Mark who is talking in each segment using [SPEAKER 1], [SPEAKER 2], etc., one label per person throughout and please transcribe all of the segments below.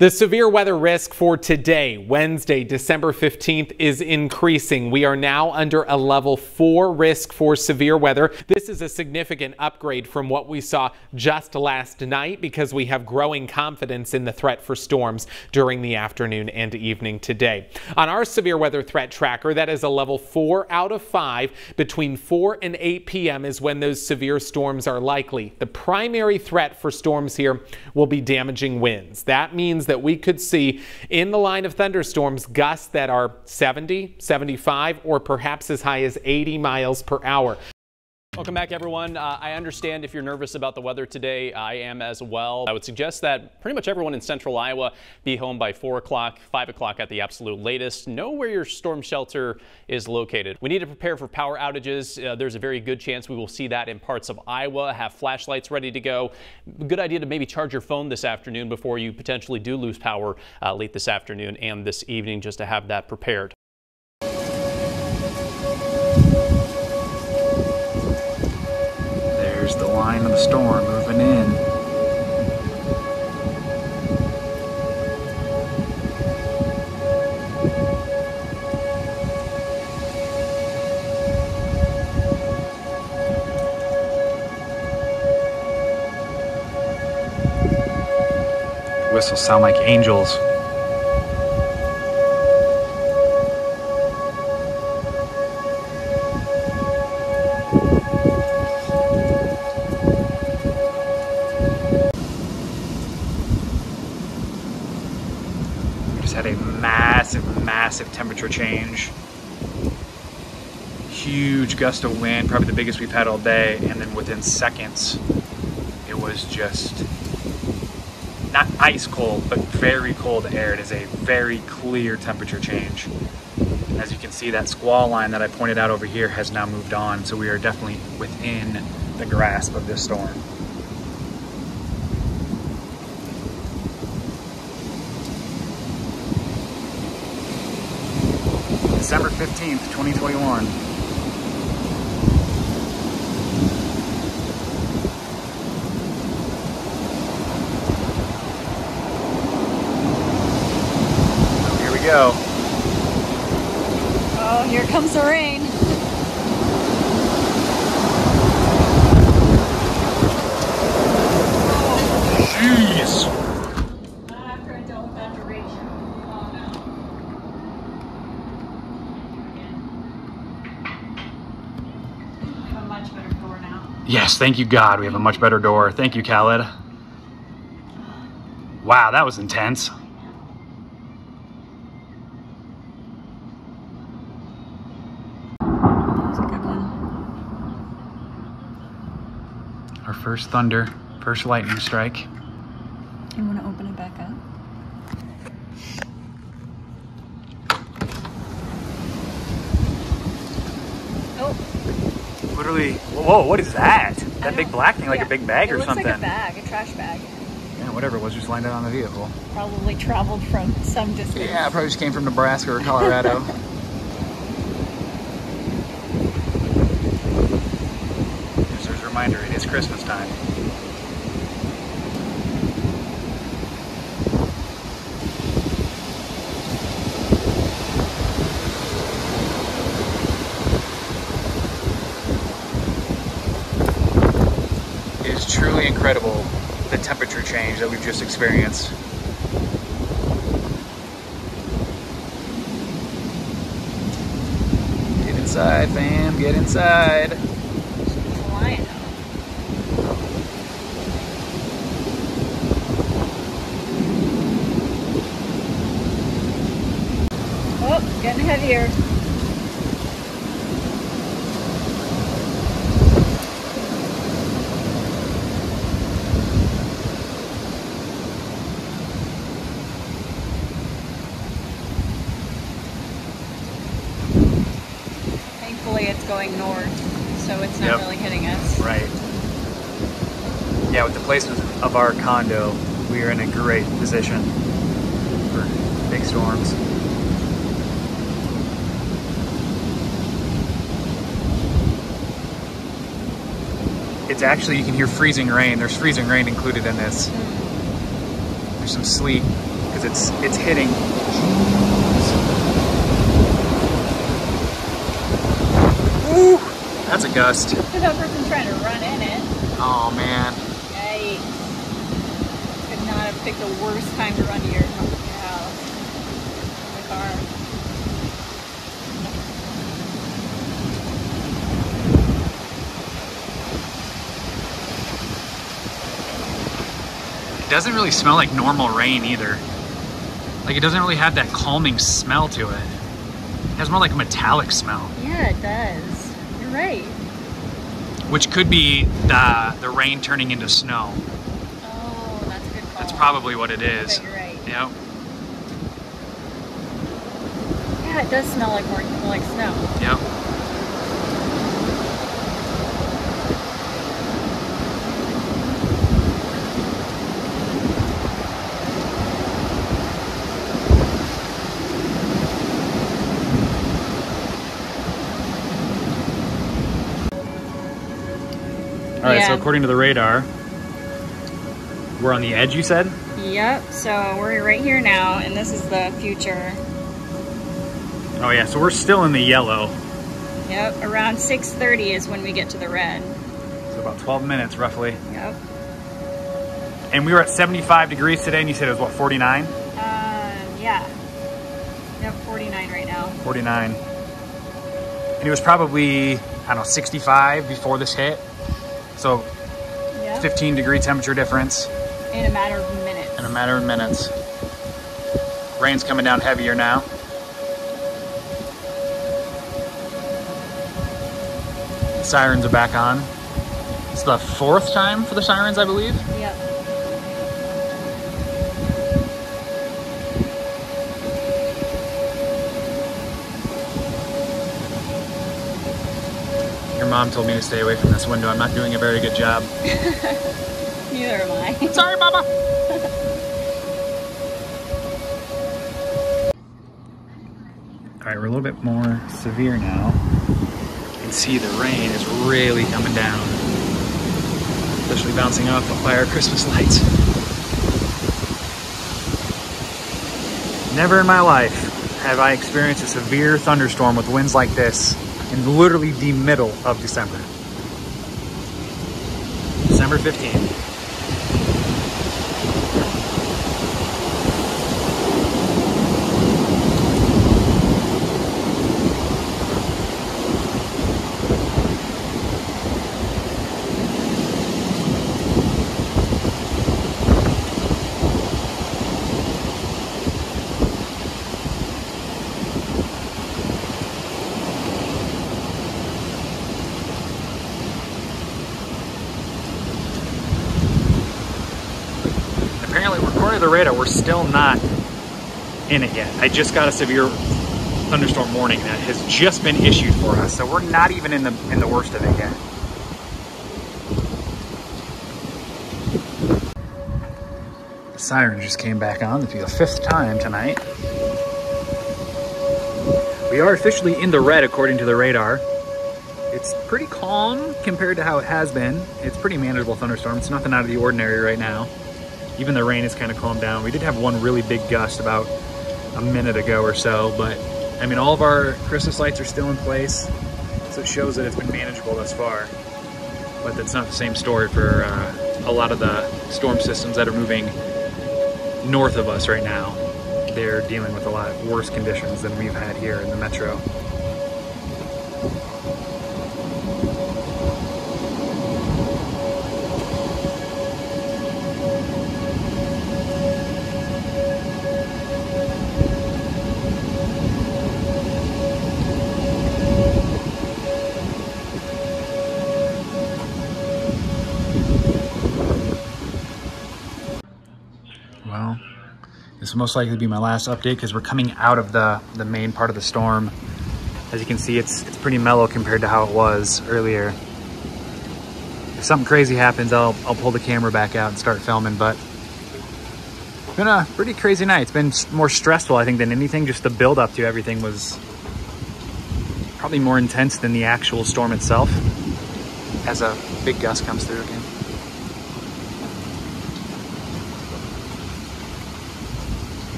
[SPEAKER 1] The severe weather risk for today, Wednesday, December 15th, is increasing. We are now under a level four risk for severe weather. This is a significant upgrade from what we saw just last night because we have growing confidence in the threat for storms during the afternoon and evening today. On our severe weather threat tracker, that is a level four out of five. Between 4 and 8 p.m. is when those severe storms are likely. The primary threat for storms here will be damaging winds. That means that we could see in the line of thunderstorms gusts that are 70, 75, or perhaps as high as 80 miles per hour.
[SPEAKER 2] Welcome back, everyone. Uh, I understand if you're nervous about the weather today, I am as well. I would suggest that pretty much everyone in central Iowa be home by 4 o'clock, 5 o'clock at the absolute latest. Know where your storm shelter is located. We need to prepare for power outages. Uh, there's a very good chance we will see that in parts of Iowa. Have flashlights ready to go. Good idea to maybe charge your phone this afternoon before you potentially do lose power uh, late this afternoon and this evening just to have that prepared.
[SPEAKER 3] the of the storm moving in. Whistles sound like angels. just had a massive, massive temperature change. Huge gust of wind, probably the biggest we've had all day, and then within seconds, it was just not ice cold, but very cold air. It is a very clear temperature change. And as you can see, that squall line that I pointed out over here has now moved on, so we are definitely within the grasp of this storm. December 15th, 2021. here we go.
[SPEAKER 4] Oh, here comes the rain.
[SPEAKER 3] Jeez. Yes, thank you, God. We have a much better door. Thank you, Khaled. Wow, that was intense. Our first thunder, first lightning strike.
[SPEAKER 4] You want to open it back up? Oh.
[SPEAKER 3] Literally, whoa, what is that? That big black thing, like yeah. a big bag
[SPEAKER 4] it
[SPEAKER 3] or something?
[SPEAKER 4] like a bag, a trash bag.
[SPEAKER 3] Yeah, whatever it was, just landed on the vehicle.
[SPEAKER 4] Probably traveled from some distance.
[SPEAKER 3] Yeah, probably just came from Nebraska or Colorado. just as a Christmas time. It is truly incredible the temperature change that we've just experienced. Get inside, fam, get inside.
[SPEAKER 4] Getting heavier. it's going north, so it's not yep. really hitting us.
[SPEAKER 3] Right. Yeah, with the placement of our condo, we are in a great position for big storms. It's actually, you can hear freezing rain. There's freezing rain included in this. There's some sleet because it's it's hitting. Ooh, that's a gust.
[SPEAKER 4] Look at that person trying to run in it.
[SPEAKER 3] Oh man.
[SPEAKER 4] Yikes. Could not have picked a worse time to run to your, your house. In the car.
[SPEAKER 3] It doesn't really smell like normal rain either. Like it doesn't really have that calming smell to it. It has more like a metallic smell,
[SPEAKER 4] Yeah, it does. You're right.
[SPEAKER 3] which could be the the rain turning into snow.
[SPEAKER 4] Oh, that's a good call.
[SPEAKER 3] That's probably what it is.
[SPEAKER 4] you're right.
[SPEAKER 3] Yep.
[SPEAKER 4] Yeah, it does smell like more like snow.
[SPEAKER 3] Yep. Right, so according to the radar, we're on the edge, you said?
[SPEAKER 4] Yep, so we're right here now, and this is the future.
[SPEAKER 3] Oh yeah, so we're still in the yellow.
[SPEAKER 4] Yep, around 6.30 is when we get to the red.
[SPEAKER 3] So about 12 minutes roughly.
[SPEAKER 4] Yep.
[SPEAKER 3] And we were at 75 degrees today, and you said it was what, 49?
[SPEAKER 4] Um, yeah. Yep, 49 right now.
[SPEAKER 3] 49. And it was probably, I don't know, 65 before this hit. So
[SPEAKER 4] Yep.
[SPEAKER 3] 15 degree temperature difference
[SPEAKER 4] In a matter of minutes.
[SPEAKER 3] in a matter of minutes. Rain's coming down heavier now. Sirens are back on. It's the fourth time for the sirens, I believe.
[SPEAKER 4] Yep.
[SPEAKER 3] Mom told me to stay away from this window. I'm not doing a very good job.
[SPEAKER 4] Neither am I.
[SPEAKER 3] Sorry, Mama. All right, we're a little bit more severe now. You can see the rain is really coming down, especially bouncing off the fire Christmas lights. Never in my life have I experienced a severe thunderstorm with winds like this in literally the middle of December. December 15th. Apparently, according to the radar, we're still not in it yet. I just got a severe thunderstorm warning that has just been issued for us, so we're not even in the in the worst of it yet. The siren just came back on for the fifth time tonight. We are officially in the red according to the radar. It's pretty calm compared to how it has been. It's pretty manageable thunderstorm. It's nothing out of the ordinary right now. Even the rain has kind of calmed down. We did have one really big gust about a minute ago or so, but I mean, all of our Christmas lights are still in place, so it shows that it's been manageable thus far. But that's not the same story for uh, a lot of the storm systems that are moving north of us right now. They're dealing with a lot worse conditions than we've had here in the metro. Well, this will most likely be my last update because we're coming out of the, the main part of the storm. As you can see, it's, it's pretty mellow compared to how it was earlier. If something crazy happens, I'll, I'll pull the camera back out and start filming, but it's been a pretty crazy night. It's been more stressful, I think, than anything. Just the build up to everything was probably more intense than the actual storm itself as a big gust comes through again.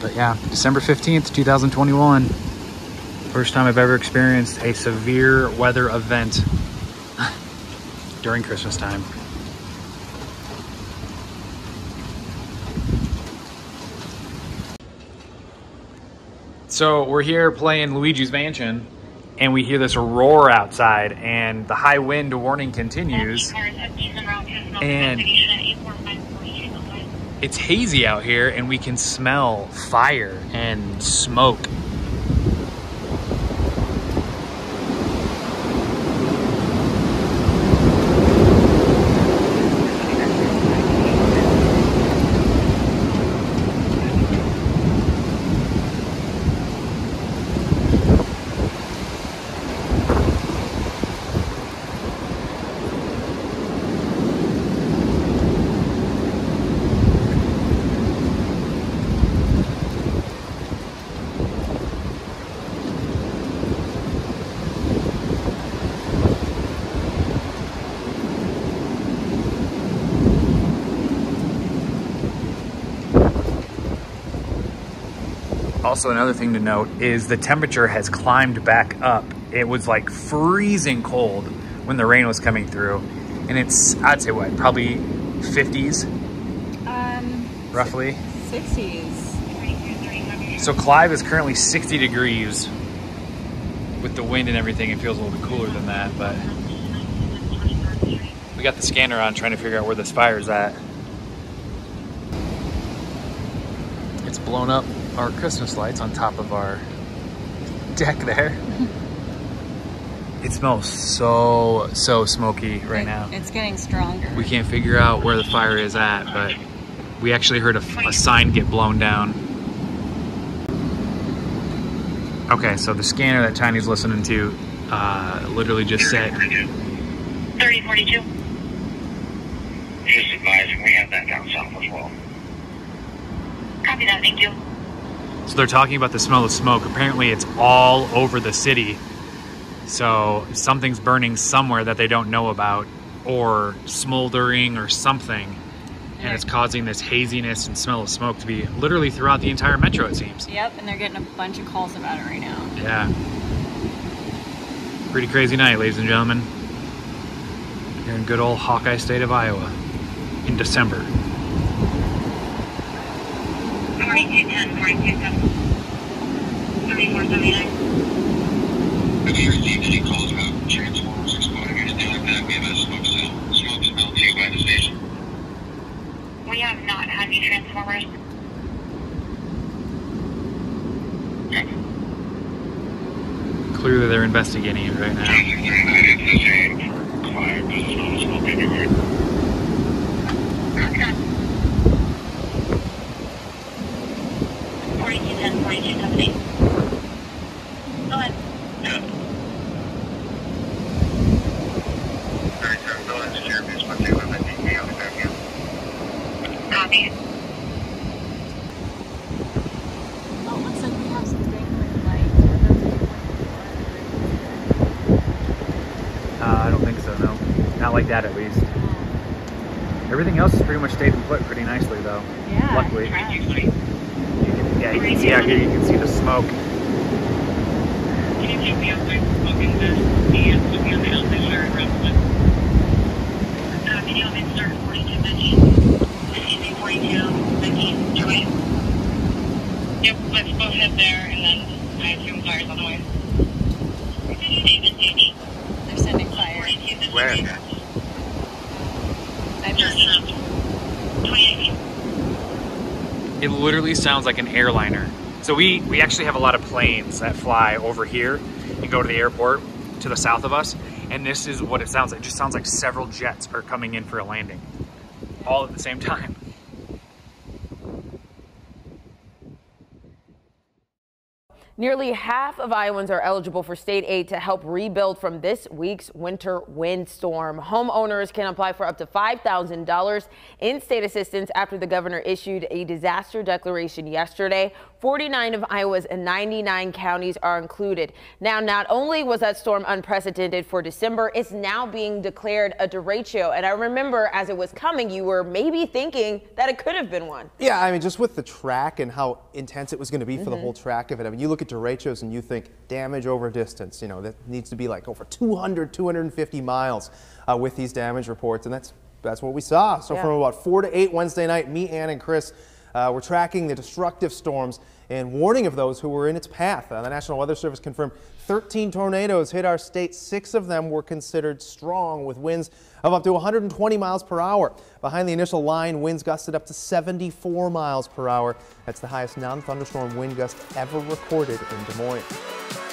[SPEAKER 3] But yeah, December 15th, 2021. First time I've ever experienced a severe weather event during Christmas time. So we're here playing Luigi's Mansion and we hear this roar outside and the high wind warning continues and it's hazy out here and we can smell fire and smoke Also, another thing to note is the temperature has climbed back up. It was like freezing cold when the rain was coming through. And it's, I'd say what, probably 50s?
[SPEAKER 4] Um,
[SPEAKER 3] roughly.
[SPEAKER 4] 60s.
[SPEAKER 3] So Clive is currently 60 degrees. With the wind and everything, it feels a little bit cooler than that, but we got the scanner on trying to figure out where this fire is at. It's blown up our Christmas lights on top of our deck there. it smells so, so smoky right
[SPEAKER 4] It-
[SPEAKER 3] now.
[SPEAKER 4] It's getting stronger.
[SPEAKER 3] We can't figure out where the fire is at, but we actually heard a, a sign get blown down. Okay, so the scanner that Tiny's listening to uh, literally just said,
[SPEAKER 5] 3042. Just advising, we have that down south as well. Copy that, thank you.
[SPEAKER 3] So they're talking about the smell of smoke. Apparently, it's all over the city. So something's burning somewhere that they don't know about, or smoldering or something. And it's causing this haziness and smell of smoke to be literally throughout the entire metro, it seems.
[SPEAKER 4] Yep, and they're getting a bunch of calls about it right now.
[SPEAKER 3] Yeah. Pretty crazy night, ladies and gentlemen. Here in good old Hawkeye State of Iowa in December.
[SPEAKER 5] 4210, 4270. 3479. Have you received any calls about transformers exploding or anything like that? We have a smoke cell, smoke smell too by the station. We have not had any transformers.
[SPEAKER 3] Clearly, they're investigating it right now.
[SPEAKER 5] 3639, it's the same for Clive, there's a smell of smoke everywhere. Okay. 4210, 4270. Go ahead. Yeah. Alright, sir, go ahead, Sheriff, it's my two of it, I'll be back here. Copy.
[SPEAKER 4] Oh, looks like we have some dangling lights.
[SPEAKER 3] Uh, I don't think so, no. Not like that, at least. Everything else has pretty much stayed in put pretty nicely, though.
[SPEAKER 4] Yeah.
[SPEAKER 3] Luckily.
[SPEAKER 4] yeah.
[SPEAKER 3] You can, yeah, you can see out here, you can see the smoke.
[SPEAKER 5] Can you keep me updated smoking this and looking at the outside fire around Uh, can you help me start 4215? Excuse me, 4215, Yep, let's both head there and then I assume fire's on the way. David, David.
[SPEAKER 4] They're sending fire.
[SPEAKER 3] Where?
[SPEAKER 4] I missed
[SPEAKER 5] 2018.
[SPEAKER 3] It literally sounds like an airliner. So we, we actually have a lot of planes that fly over here and go to the airport to the south of us. And this is what it sounds like. It just sounds like several jets are coming in for a landing all at the same time.
[SPEAKER 6] Nearly half of Iowans are eligible for state aid to help rebuild from this week's winter windstorm. Homeowners can apply for up to $5,000 in state assistance after the governor issued a disaster declaration yesterday. 49 of Iowa's 99 counties are included. Now, not only was that storm unprecedented for December, it's now being declared a derecho. And I remember as it was coming, you were maybe thinking that it could have been one.
[SPEAKER 7] Yeah, I mean, just with the track and how intense it was going to be for mm -hmm. the mm-hmm. whole track of it. I mean, you look at derechos and you think damage over distance, you know, that needs to be like over 200, 250 miles uh, with these damage reports. And that's, that's what we saw. So yeah. from about 4 to 8 Wednesday night, me, Ann, and Chris uh, we're tracking the destructive storms and warning of those who were in its path. Uh, the National Weather Service confirmed 13 tornadoes hit our state. Six of them were considered strong with winds of up to 120 miles per hour. Behind the initial line, winds gusted up to 74 miles per hour. That's the highest non-thunderstorm wind gust ever recorded in Des Moines.